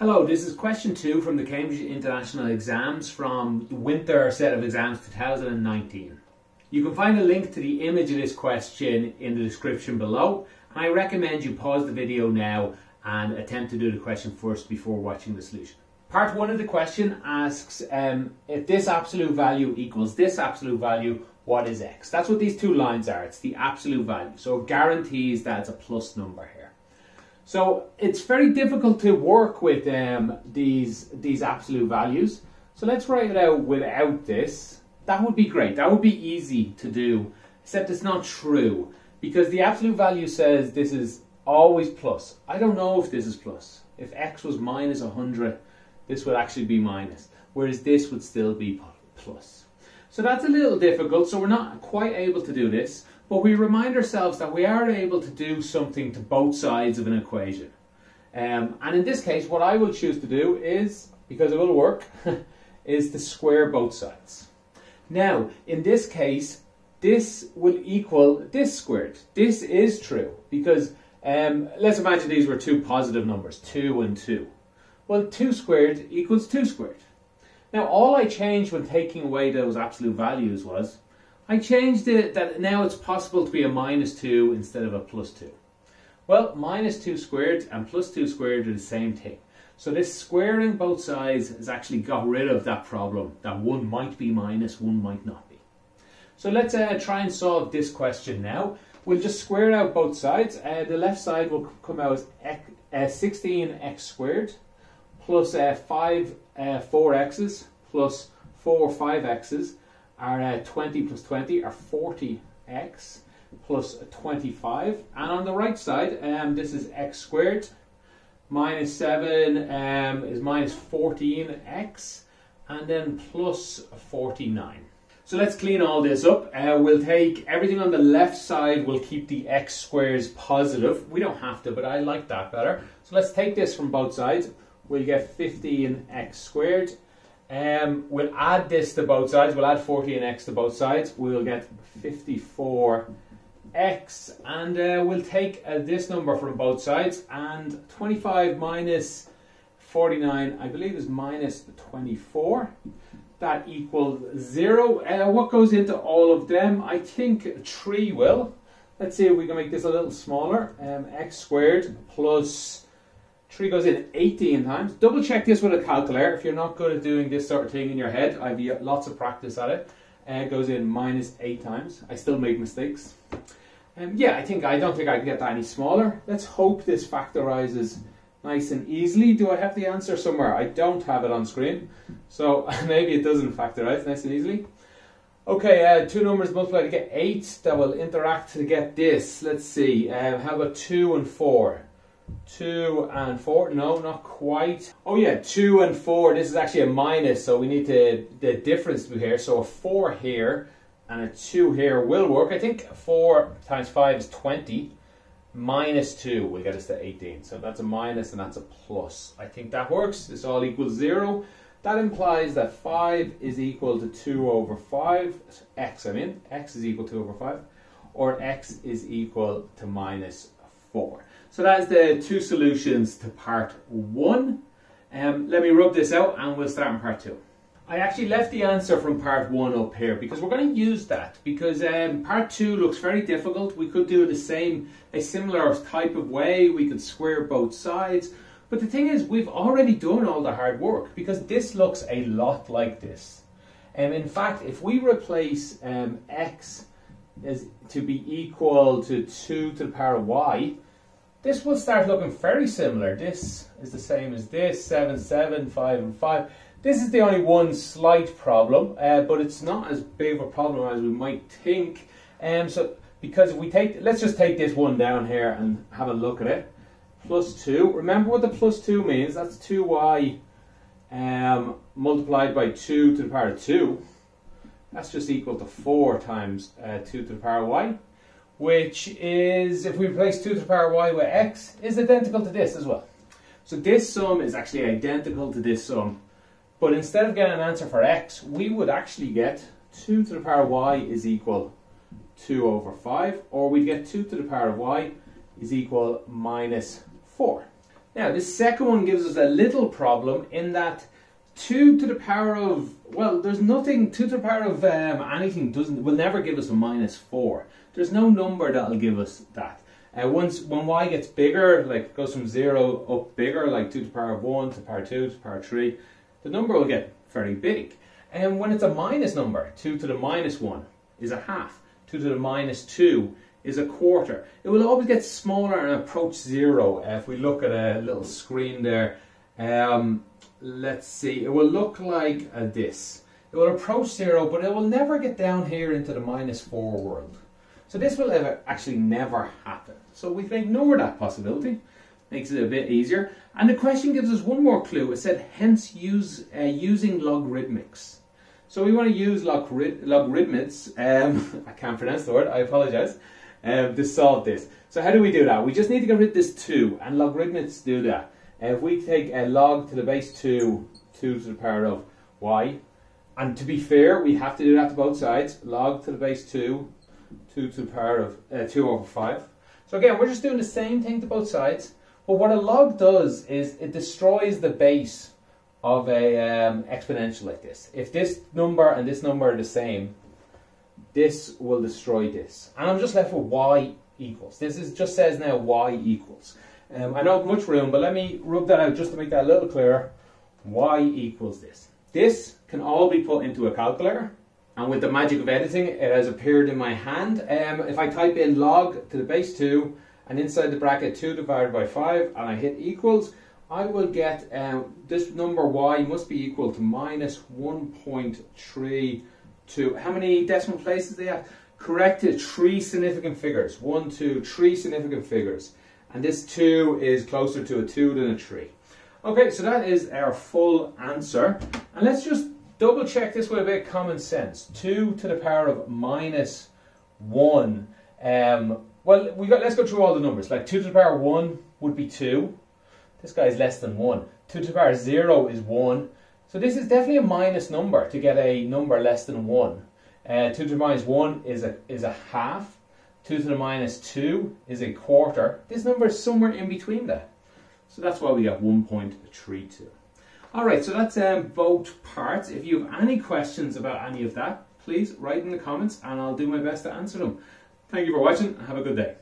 Hello, this is question two from the Cambridge International Exams from the winter set of exams 2019. You can find a link to the image of this question in the description below. I recommend you pause the video now and attempt to do the question first before watching the solution. Part one of the question asks um, if this absolute value equals this absolute value, what is x? That's what these two lines are. It's the absolute value. So it guarantees that it's a plus number here. So it's very difficult to work with um, these, these absolute values. So let's write it out without this. That would be great. That would be easy to do, except it's not true because the absolute value says this is always plus. I don't know if this is plus. If x was minus 100, this would actually be minus, whereas this would still be plus. So that's a little difficult, so we're not quite able to do this. But we remind ourselves that we are able to do something to both sides of an equation. Um, and in this case, what I will choose to do is, because it will work, is to square both sides. Now, in this case, this will equal this squared. This is true because um, let's imagine these were two positive numbers, 2 and 2. Well, 2 squared equals 2 squared. Now, all I changed when taking away those absolute values was I changed it that now it's possible to be a minus 2 instead of a plus 2. Well, minus 2 squared and plus 2 squared are the same thing. So this squaring both sides has actually got rid of that problem that one might be minus, one might not be. So let's uh, try and solve this question now. We'll just square out both sides. Uh, the left side will come out as uh, 16x squared plus uh, 5 4x's uh, plus 4 5x's are uh, 20 plus 20 are 40x plus 25. And on the right side, um, this is x squared. Minus 7 um, is minus 14x. And then plus 49. So let's clean all this up. Uh, we'll take everything on the left side, we'll keep the x squares positive. We don't have to, but I like that better. So let's take this from both sides. We'll get 15x squared um, we'll add this to both sides. We'll add 40 and x to both sides. We'll get 54x. And uh, we'll take uh, this number from both sides. And 25 minus 49, I believe, is minus 24. That equals 0. Uh, what goes into all of them? I think 3 will. Let's see if we can make this a little smaller. Um, x squared plus 3 goes in 18 times. Double check this with a calculator. If you're not good at doing this sort of thing in your head, I've got lots of practice at it. Uh, goes in minus 8 times. I still make mistakes. Um, yeah, I think I don't think I can get that any smaller. Let's hope this factorizes nice and easily. Do I have the answer somewhere? I don't have it on screen. So maybe it doesn't factorize nice and easily. Okay, uh, two numbers multiplied to get 8 that will interact to get this. Let's see. Uh, how about 2 and 4? 2 and 4. No, not quite. Oh yeah, 2 and 4. This is actually a minus, so we need to, the difference here. So a 4 here and a 2 here will work. I think 4 times 5 is 20. Minus 2 will get us to 18. So that's a minus and that's a plus. I think that works. This all equals 0. That implies that 5 is equal to 2 over 5. X, I mean. X is equal to 2 over 5. Or X is equal to minus 4. So that's the two solutions to part one. Um, let me rub this out and we'll start in part two. I actually left the answer from part one up here because we're going to use that because um, part two looks very difficult. We could do the same, a similar type of way. We could square both sides. But the thing is, we've already done all the hard work because this looks a lot like this. And um, in fact, if we replace um, x as to be equal to 2 to the power of y, this will start looking very similar. This is the same as this, 7, 7, 5 and 5. This is the only one slight problem, uh, but it's not as big of a problem as we might think. Um, so because we take, let's just take this one down here and have a look at it. Plus 2. Remember what the plus 2 means? That's 2y um, multiplied by 2 to the power of 2. That's just equal to 4 times uh, 2 to the power of y which is, if we replace 2 to the power y with x, is identical to this as well. So this sum is actually identical to this sum. But instead of getting an answer for x, we would actually get 2 to the power y is equal 2 over 5, or we'd get 2 to the power of y is equal minus 4. Now, this second one gives us a little problem in that 2 to the power of, well, there's nothing, 2 to the power of um, anything doesn't, will never give us a minus 4. There's no number that'll give us that. Uh, once when y gets bigger, like goes from 0 up bigger, like 2 to the power of 1 to power 2 to power 3, the number will get very big. And when it's a minus number, 2 to the minus 1 is a half, 2 to the minus 2 is a quarter. It will always get smaller and approach 0. Uh, if we look at a little screen there, um, let's see, it will look like this. It will approach 0, but it will never get down here into the minus 4 world. So this will ever, actually never happen. So we can ignore that possibility. Makes it a bit easier. And the question gives us one more clue. It said, hence use uh, using logarithmics. So we want to use logarithmics, um, I can't pronounce the word, I apologize, um, to solve this. So how do we do that? We just need to get rid of this 2, and logarithmics do that. If we take a log to the base 2, 2 to the power of y, and to be fair, we have to do that to both sides, log to the base 2, 2 to the power of uh, 2 over 5. So again, we're just doing the same thing to both sides, but what a log does is it destroys the base of a um, exponential like this. If this number and this number are the same, this will destroy this. And I'm just left with y equals. This is just says now y equals. Um, I don't have much room, but let me rub that out just to make that a little clearer. y equals this. This can all be put into a calculator. And with the magic of editing, it has appeared in my hand. Um, if I type in log to the base 2, and inside the bracket 2 divided by 5, and I hit equals, I will get um, this number y must be equal to minus 1.32. How many decimal places they have? Corrected three significant figures. One, two, three significant figures. And this 2 is closer to a 2 than a 3. Okay, so that is our full answer. And let's just double check this with a bit of common sense. 2 to the power of minus 1. Um, well, we got, let's go through all the numbers. Like 2 to the power of 1 would be 2. This guy is less than 1. 2 to the power 0 is 1. So this is definitely a minus number to get a number less than 1. Uh, 2 to the minus 1 is a, is a half. 2 to the minus 2 is a quarter. This number is somewhere in between that. So that's why we got 1.32. Alright, so that's um, both parts. If you have any questions about any of that, please write in the comments and I'll do my best to answer them. Thank you for watching have a good day.